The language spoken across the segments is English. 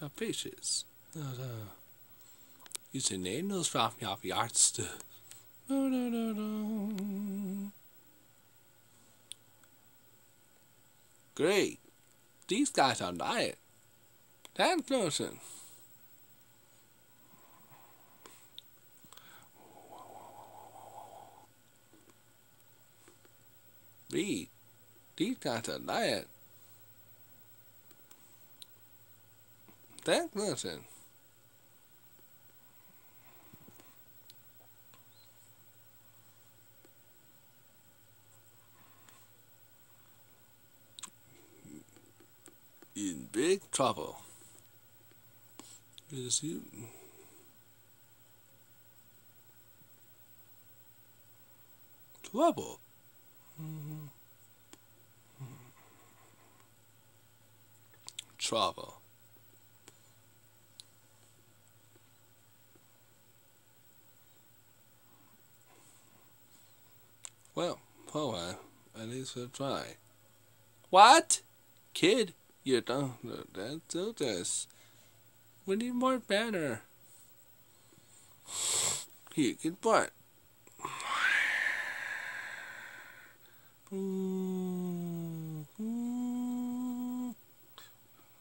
of fishes. Uh, uh, using nails from your yards. Great. These guys are diet. That's closing. Read. These guys are diet. That's closing. in big trouble. Is you trouble? Mm-hmm. Trouble. At least we'll try. What? Kid? You don't that do this. We need more banner. Here, get part. Mm -hmm.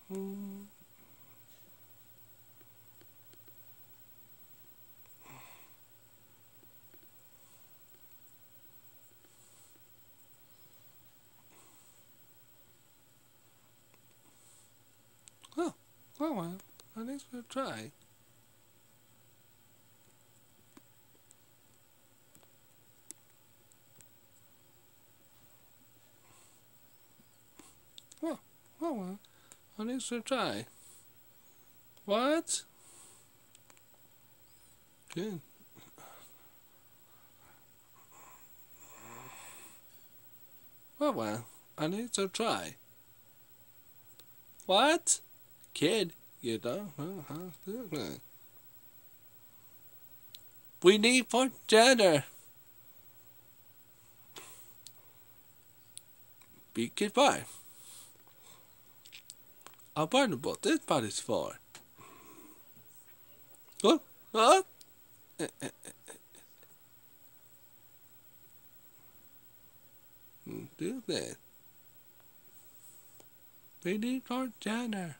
Mm Oh, well, at least we'll try. Oh, oh well, at least we'll try. What? Good. Oh well, at least we'll try. What? kid, you know. We need for gender. Be goodbye. I'm wondering what this part is for. Huh? Huh? Hmm, Do that. We need for gender.